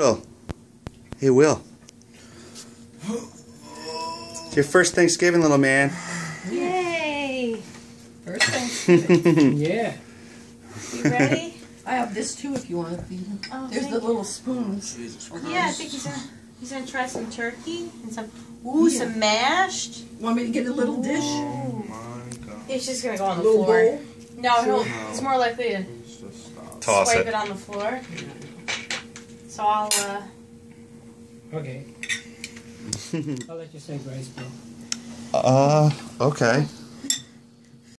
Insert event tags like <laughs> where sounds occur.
Will. Hey, Will. It's your first Thanksgiving, little man. Yay! First <laughs> Thanksgiving. Yeah. You ready? I have this too if you want to feed him. Oh, There's thank the you. little spoons. Yeah, I think he's gonna he's gonna try some turkey and some ooh Yeah. some mashed. Want me to get a little dish? Ooh. My God. He's just gonna go on the floor. bowl? No, he'll, he's more likely to Just stop. Toss swipe it. it on the floor. So I'll uh, Okay. <laughs> I'll let you say grace, bro. Uh, okay.